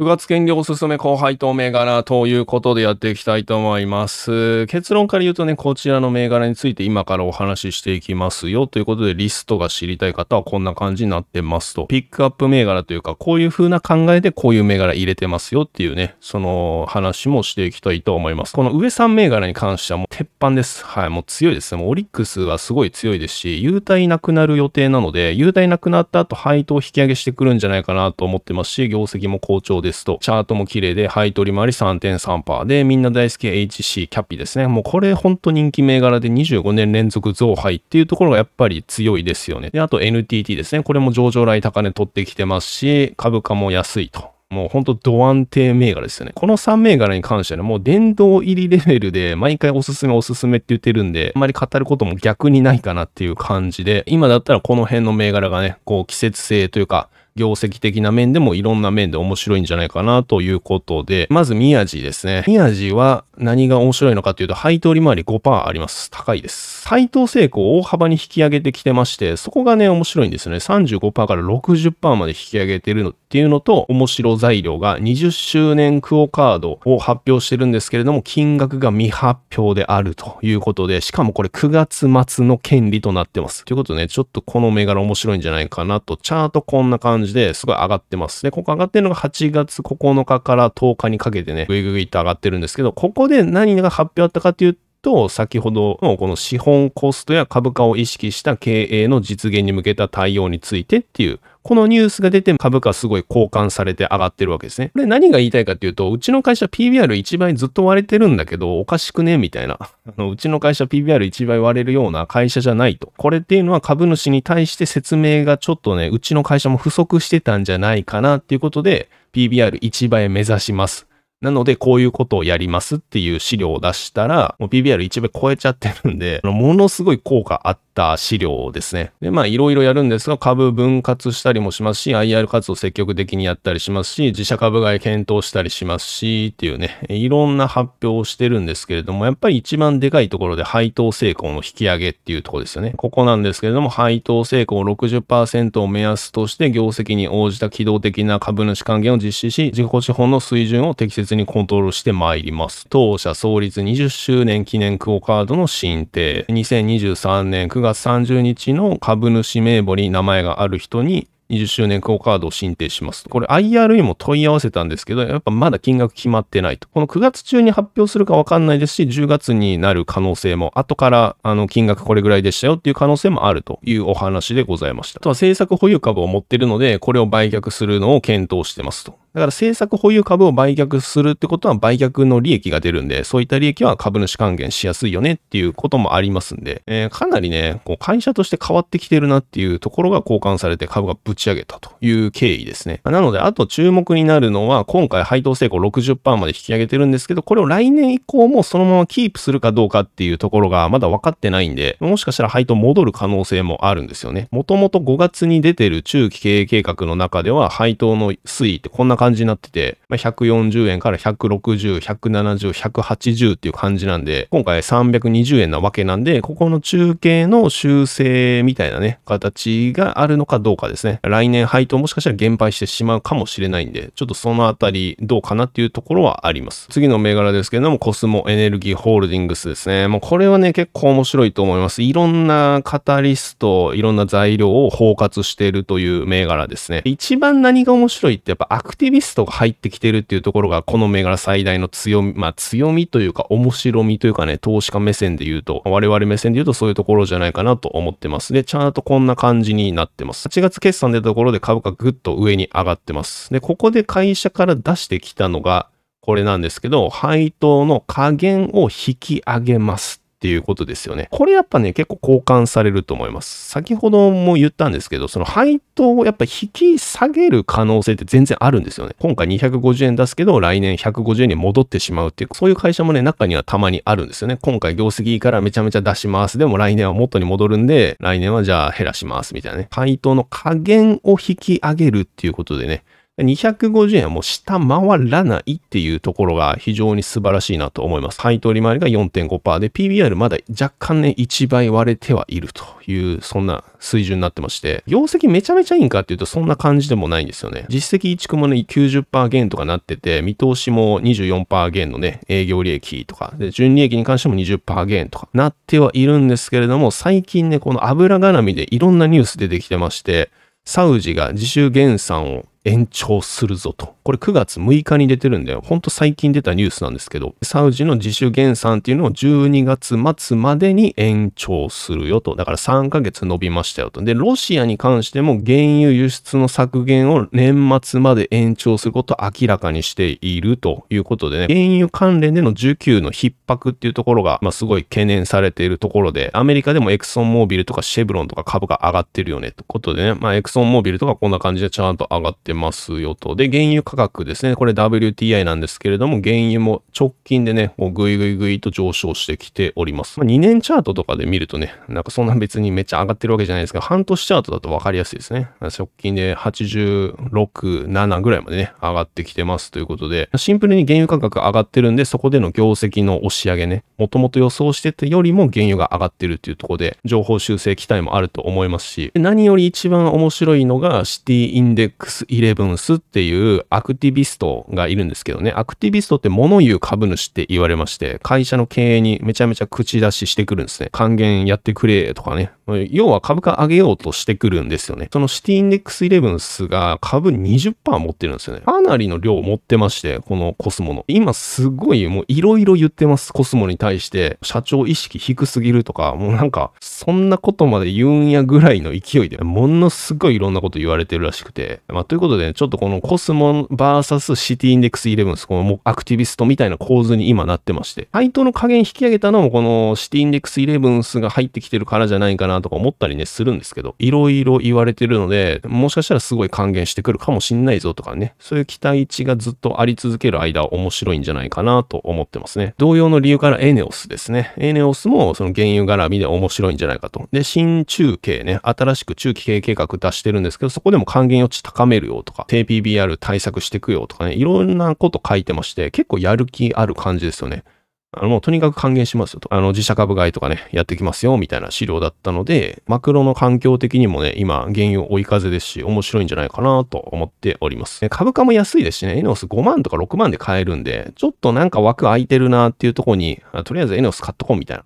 9月権利おすすめ後輩と銘柄ということでやっていきたいと思います。結論から言うとね、こちらの銘柄について今からお話ししていきますよということでリストが知りたい方はこんな感じになってますと。ピックアップ銘柄というか、こういう風な考えでこういう銘柄入れてますよっていうね、その話もしていきたいと思います。この上3銘柄に関してはもう鉄板です。はい、もう強いですね。もうオリックスはすごい強いですし、優待なくなる予定なので、優待なくなった後配当引き上げしてくるんじゃないかなと思ってますし、業績も好調ですですと。チャートも綺麗で、配当利回り3.3%で、みんな大好き HC キャッピですね。もうこれほんと人気銘柄で25年連続増配っていうところがやっぱり強いですよね。で、あと NTT ですね。これも上場来高値取ってきてますし、株価も安いと。もうほんとド安定銘柄ですよね。この3銘柄に関してはもう殿堂入りレベルで毎回おすすめおすすめって言ってるんで、あまり語ることも逆にないかなっていう感じで、今だったらこの辺の銘柄がね、こう季節性というか、業績的な面でもいろんな面で面白いんじゃないかなということで、まず宮地ですね。宮地は何が面白いのかというと、配当利回り5%あります。高いです。配当成功を大幅に引き上げてきてまして、そこがね、面白いんですよね。35%から60%まで引き上げてるのっていうのと、面白材料が20周年クオカードを発表してるんですけれども、金額が未発表であるということで、しかもこれ9月末の権利となってます。ということでね、ちょっとこの銘柄面白いんじゃないかなと、チャートこんな感じですごい上がってます。で、ここ上がってるのが8月9日から10日にかけてね、ぐいぐいと上がってるんですけど、ここで何が発表あったかっていうと、と先ほどのこの資本コストや株価を意識した経営の実現に向けた対応についてっていう、このニュースが出て株価すごい交換されて上がってるわけですね。これ何が言いたいかっていうと、うちの会社 PBR1 倍ずっと割れてるんだけど、おかしくねみたいな。あのうちの会社 PBR1 倍割れるような会社じゃないと。これっていうのは株主に対して説明がちょっとね、うちの会社も不足してたんじゃないかなっていうことで、PBR1 倍目指します。なので、こういうことをやりますっていう資料を出したら、もう PBR1 倍超えちゃってるんで、ものすごい効果あった資料ですね。で、まあ、いろいろやるんですが、株分割したりもしますし、IR 活動積極的にやったりしますし、自社株買い検討したりしますし、っていうね、いろんな発表をしてるんですけれども、やっぱり一番でかいところで配当成功の引き上げっていうところですよね。ここなんですけれども、配当成功60%を目安として、業績に応じた機動的な株主還元を実施し、自己資本の水準を適切にコントロールしてまいります。当社創立20周年記念クオカードの申請、2023年9月月30日の株主名簿に名前がある人に20周年クオカードを申請します。これ IR にも問い合わせたんですけど、やっぱまだ金額決まってないと。この9月中に発表するかわかんないですし、10月になる可能性も、後からあの金額これぐらいでしたよっていう可能性もあるというお話でございました。あとは政策保有株を持ってるので、これを売却するのを検討してますと。だから政策保有株を売却するってことは売却の利益が出るんで、そういった利益は株主還元しやすいよねっていうこともありますんで、えー、かなりね、こう会社として変わってきてるなっていうところが交換されて株がぶち上げたという経緯ですね。なので、あと注目になるのは、今回配当成功60%まで引き上げてるんですけど、これを来年以降もそのままキープするかどうかっていうところがまだ分かってないんで、もしかしたら配当戻る可能性もあるんですよね。もともと5月に出てる中期経営計画の中では、配当の推移ってこんな感じになってて、まあ、140円から160、170、180っていう感じなんで、今回320円なわけなんで、ここの中継の修正みたいなね、形があるのかどうかですね。来年配当もしかしたら減配してしまうかもしれないんで、ちょっとそのあたりどうかなっていうところはあります。次の銘柄ですけれども、コスモエネルギーホールディングスですね。もうこれはね、結構面白いと思います。いろんなカタリスト、いろんな材料を包括しているという銘柄ですね。一番何が面白いってやっぱアクティビストが入ってきてるっていうところが、この銘柄最大の強み、まあ強みというか面白みというかね、投資家目線で言うと、我々目線で言うとそういうところじゃないかなと思ってます。で、チャートこんな感じになってます。8月決算出たところで株価ぐっと上に上がってます。で、ここで会社から出してきたのが、これなんですけど、配当の加減を引き上げますっていうことですよね。これやっぱね、結構交換されると思います。先ほども言ったんですけど、その配当をやっぱ引き下げる可能性って全然あるんですよね。今回250円出すけど、来年150円に戻ってしまうっていう、そういう会社もね、中にはたまにあるんですよね。今回業績いいからめちゃめちゃ出します。でも来年は元に戻るんで、来年はじゃあ減らしますみたいなね。配当の加減を引き上げるっていうことでね、250円はもう下回らないっていうところが非常に素晴らしいなと思います。配当利回りが4.5%で PBR まだ若干ね1倍割れてはいるというそんな水準になってまして、業績めちゃめちゃいいんかっていうとそんな感じでもないんですよね。実績1区もね90%減とかなってて、見通しも24%減のね営業利益とか、で純利益に関しても20%減とかなってはいるんですけれども、最近ねこの油絡みでいろんなニュース出てきてまして、サウジが自主減産を延長するぞと。これ9月6日に出てるんで、ほんと最近出たニュースなんですけど、サウジの自主減産っていうのを12月末までに延長するよと。だから3ヶ月伸びましたよと。で、ロシアに関しても原油輸出の削減を年末まで延長することを明らかにしているということでね、原油関連での需給の逼迫っていうところが、まあ、すごい懸念されているところで、アメリカでもエクソンモービルとかシェブロンとか株価上がってるよねってことでね、まあ、エクソンモービルとかこんな感じでちゃんと上がってますよと。で、原油価格ですね。これ WTI なんですけれども、原油も直近でね、もうぐいぐいぐいと上昇してきております。まあ、2年チャートとかで見るとね、なんかそんな別にめっちゃ上がってるわけじゃないですが、半年チャートだと分かりやすいですね。直近で86、7ぐらいまでね、上がってきてますということで、シンプルに原油価格上がってるんで、そこでの業績の押し上げね、もともと予想してたよりも原油が上がってるっていうところで、情報修正期待もあると思いますし、何より一番面白いのが、シティインデックスイレブンスっていうアクティビストがいるんですけどね、アクティビストって物言う株主って言われまして、会社の経営にめちゃめちゃ口出ししてくるんですね。還元やってくれとかね。要は株価上げようとしてくるんですよね。そのシティインデックスイレブンスが株20%持ってるんですよね。かなりの量持ってまして、このコスモの。今すごいもういろいろ言ってます。コスモに対して、社長意識低すぎるとか、もうなんか、そんなことまで言うんやぐらいの勢いで、ものすごいいろんなこと言われてるらしくて。まあ、ということで、ちょっとこのコスモ VS シティインデックスイレブンス、このもうアクティビストみたいな構図に今なってまして、配当の加減引き上げたのもこのシティインデックスイレブンスが入ってきてるからじゃないかなとか思ったりね、するんですけど、いろいろ言われてるので、もしかしたらすごい還元してくるかもしんないぞとかね、そういう期待値がずっとあり続ける間は面白いんじゃないかなと思ってますね。同様の理由からエネオスですね。エネオスもその原油絡みで面白いんじゃないかと。で、新中継ね、新しく中期経営計画出してるんですけど、そこでも還元余地高めるよとか、低 PBR 対策していくよとかね、いろんなこと書いてまして、結構やる気ある感じですよね。あの、もうとにかく還元しますよと。あの、自社株買いとかね、やってきますよ、みたいな資料だったので、マクロの環境的にもね、今、原油追い風ですし、面白いんじゃないかなと思っております。株価も安いですしね、エネオス5万とか6万で買えるんで、ちょっとなんか枠空いてるなっていうところに、とりあえずエネオス買っとこうみたいな。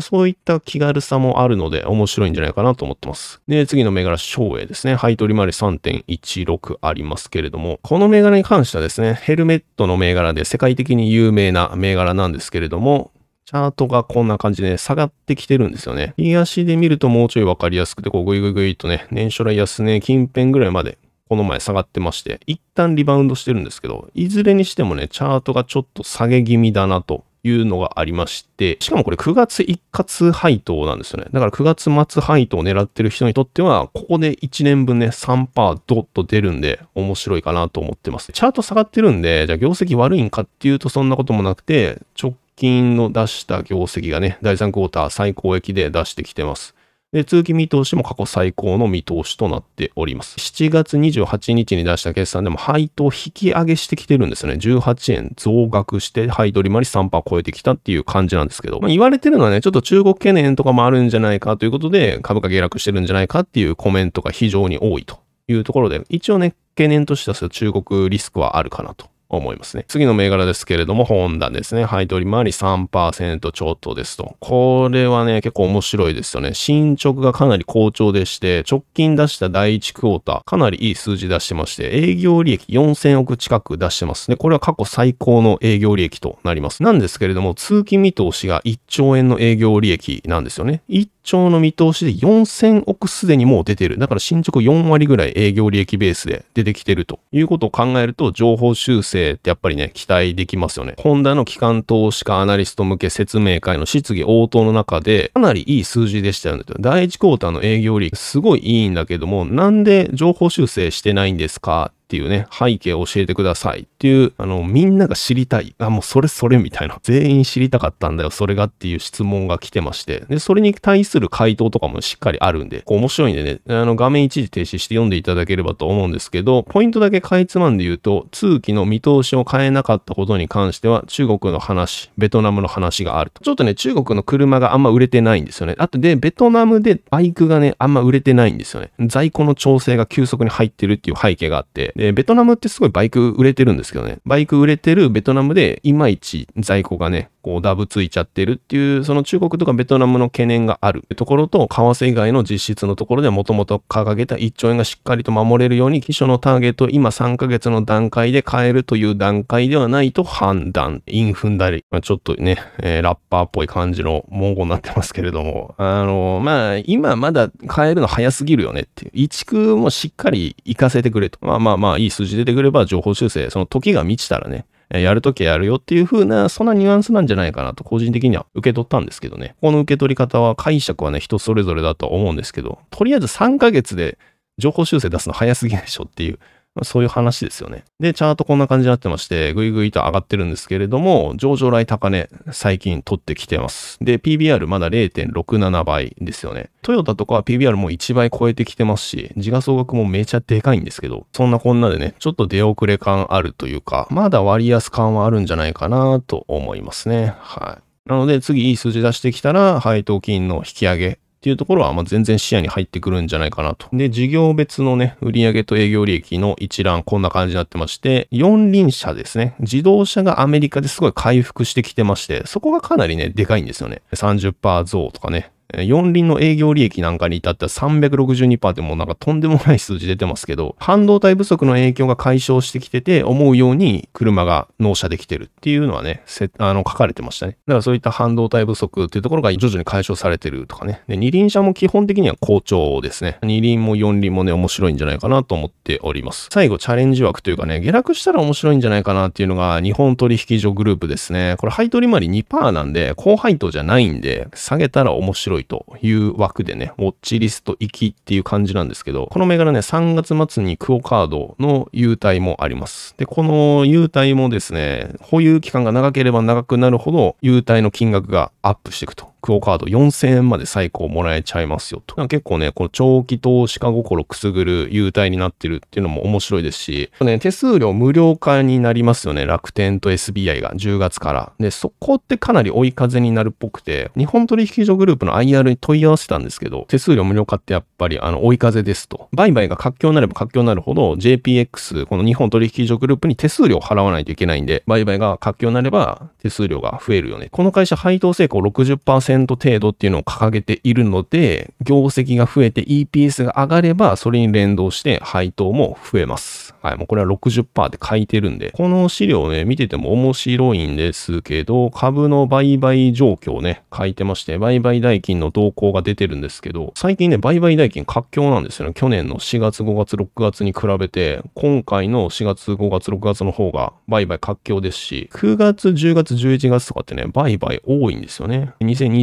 そういった気軽さもあるので面白いんじゃないかなと思ってます。で、次の銘柄、照英ですね。配当利回り3.16ありますけれども、この銘柄に関してはですね、ヘルメットの銘柄で世界的に有名な銘柄なんですけれども、チャートがこんな感じで下がってきてるんですよね。右足で見るともうちょいわかりやすくて、こうグイグイグイとね、年初来安値近辺ぐらいまでこの前下がってまして、一旦リバウンドしてるんですけど、いずれにしてもね、チャートがちょっと下げ気味だなというのがありまして、しかもこれ9月一括配当なんですよね。だから9月末配当を狙ってる人にとっては、ここで1年分ね、3%ドッと出るんで、面白いかなと思ってます。チャート下がってるんで、じゃあ業績悪いんかっていうとそんなこともなくて、直近の出した業績がね、第3クォーター最高益で出してきてます。で、通期見通しも過去最高の見通しとなっております。7月28日に出した決算でも配当引き上げしてきてるんですよね。18円増額して配当利回り3%超えてきたっていう感じなんですけど、まあ、言われてるのはね、ちょっと中国懸念とかもあるんじゃないかということで、株価下落してるんじゃないかっていうコメントが非常に多いというところで、一応ね、懸念としては中国リスクはあるかなと思いますね。次の銘柄ですけれども、ホンダですね。配当利回り3%ちょっとですと。これはね、結構面白いですよね。進捗がかなり好調でして、直近出した第1クォーター、かなりいい数字出してまして、営業利益4000億近く出してますね。これは過去最高の営業利益となります。なんですけれども、通期見通しが1兆円の営業利益なんですよね。1兆の見通しで4000億すでにもう出てる。だから進捗4割ぐらい営業利益ベースで出てきてるということを考えると、情報修正ってやっぱりね、期待できますよね。ホンダの機関投資家アナリスト向け説明会の質疑応答の中で、かなりいい数字でしたよね。第1クォーターの営業利益すごいいいんだけども、なんで情報修正してないんですかっていうね、背景を教えてくださいっていう、あの、みんなが知りたい。あ、もうそれそれみたいな。全員知りたかったんだよ、それがっていう質問が来てまして。で、それに対する回答とかもしっかりあるんで、こう面白いんでね、あの、画面一時停止して読んでいただければと思うんですけど、ポイントだけかいつまんで言うと、通期の見通しを変えなかったことに関しては、中国の話、ベトナムの話があると。ちょっとね、中国の車があんま売れてないんですよね。あとで、ベトナムでバイクがね、あんま売れてないんですよね。在庫の調整が急速に入ってるっていう背景があって、で、ベトナムってすごいバイク売れてるんですけどね、バイク売れてるベトナムで、いまいち在庫がね、こうダブついちゃってるっていう、その中国とかベトナムの懸念があるところと、為替以外の実質のところでもともと掲げた1兆円がしっかりと守れるように、機種のターゲットを今3ヶ月の段階で変えるという段階ではないと判断。インフンだり、まあ、ちょっとね、えー、ラッパーっぽい感じの文言になってますけれども、あの、まあ、今まだ変えるの早すぎるよねっていう。移築もしっかり行かせてくれと。まあまあまあ、あいい数字出てくれば情報修正、その時が満ちたらね、やるときはやるよっていう風な、そんなニュアンスなんじゃないかなと個人的には受け取ったんですけどね。この受け取り方は解釈はね、人それぞれだと思うんですけど、とりあえず3ヶ月で情報修正出すの早すぎでしょっていうそういう話ですよね。で、チャートこんな感じになってまして、ぐいぐいと上がってるんですけれども、上場来高値、最近取ってきてます。で、PBR まだ0.67倍ですよね。トヨタとかは PBR も1倍超えてきてますし、時価総額もめちゃでかいんですけど、そんなこんなでね、ちょっと出遅れ感あるというか、まだ割安感はあるんじゃないかなと思いますね。はい。なので、次いい数字出してきたら、配当金の引き上げっていうところは、ま全然視野に入ってくるんじゃないかなと。で、事業別のね、売上と営業利益の一覧、こんな感じになってまして、四輪車ですね。自動車がアメリカですごい回復してきてまして、そこがかなりね、でかいんですよね。30%増とかね。四輪の営業利益なんかに至っては362%ってもうなんかとんでもない数字出てますけど、半導体不足の影響が解消してきてて、思うように車が納車できてるっていうのはね、あの書かれてましたね。だからそういった半導体不足っていうところが徐々に解消されてるとかね。で、二輪車も基本的には好調ですね。二輪も四輪もね、面白いんじゃないかなと思っております。最後、チャレンジ枠というかね、下落したら面白いんじゃないかなっていうのが、日本取引所グループですね。これ配当利回り2%なんで、高配当じゃないんで、下げたら面白いという枠でね、ウォッチリスト行きっていう感じなんですけど、この銘柄ね、3月末にクオカードの優待もあります。で、この優待もですね、保有期間が長ければ長くなるほど、優待の金額がアップしていくと。クオカード4000円まで最高もらえちゃいますよと。結構ね、この長期投資家心くすぐる優待になってるっていうのも面白いですし、ね、手数料無料化になりますよね。楽天と SBI が10月から。で、そこってかなり追い風になるっぽくて、日本取引所グループの IR に問い合わせたんですけど、手数料無料化ってやっぱりあの追い風ですと。売買が活況になれば活況になるほど JPX、この日本取引所グループに手数料を払わないといけないんで、売買が活況になれば手数料が増えるよね。この会社配当成功60%程度っていうのを掲げているので、業績が増えて EPS が上がれば、それに連動して配当も増えます。はい、もうこれは60%で書いてるんで、この資料ね、見てても面白いんですけど、株の売買状況ね、書いてまして、売買代金の動向が出てるんですけど、最近ね、売買代金活況なんですよね。去年の4月、5月、6月に比べて、今回の4月、5月、6月の方が売買活況ですし、9月、10月、11月とかってね、売買多いんですよね。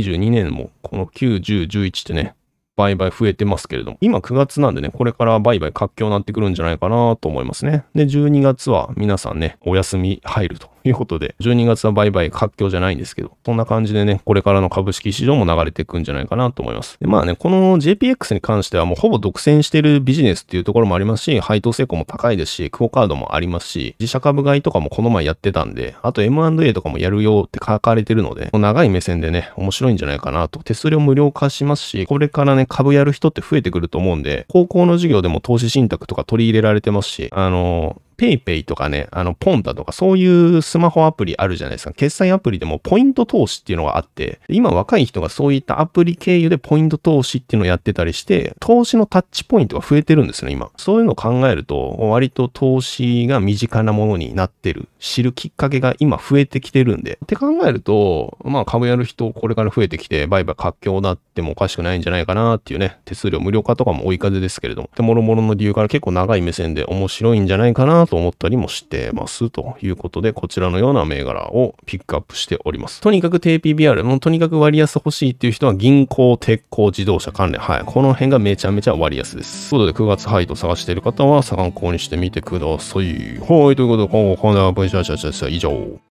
2022年もこの9、10、11ってね、売買増えてますけれども、今9月なんでね、これから売買活況になってくるんじゃないかなと思いますね。で、12月は皆さんね、お休み入るということで、12月は売買活況じゃないんですけど、そんな感じでね、これからの株式市場も流れていくんじゃないかなと思います。でまあね、この JPX に関してはもうほぼ独占してるビジネスっていうところもありますし、配当成功も高いですし、クオカードもありますし、自社株買いとかもこの前やってたんで、あと M&A とかもやるよって書かれてるので、長い目線でね、面白いんじゃないかなと。手数料無料化しますし、これからね、株やる人って増えてくると思うんで、高校の授業でも投資信託とか取り入れられてますし、あの、ペイペイとかね、あの、ポンタとかそういうスマホアプリあるじゃないですか。決済アプリでもポイント投資っていうのがあって、今若い人がそういったアプリ経由でポイント投資っていうのをやってたりして、投資のタッチポイントが増えてるんですね、今。そういうのを考えると、割と投資が身近なものになってる。知るきっかけが今増えてきてるんで。って考えると、まあ株やる人これから増えてきて、売買活況なってもおかしくないんじゃないかなっていうね、手数料無料化とかも追い風ですけれども、で、もろもろの理由から結構長い目線で面白いんじゃないかなと思ったりもしてますということで、こちらのような銘柄をピックアップしております。とにかく低 PBR、もうとにかく割安欲しいっていう人は銀行、鉄鋼、自動車関連、はい。この辺がめちゃめちゃ割安です。ということで、9月配当探している方は参考にしてみてください。はい。ということで、今後こんな文章は以上。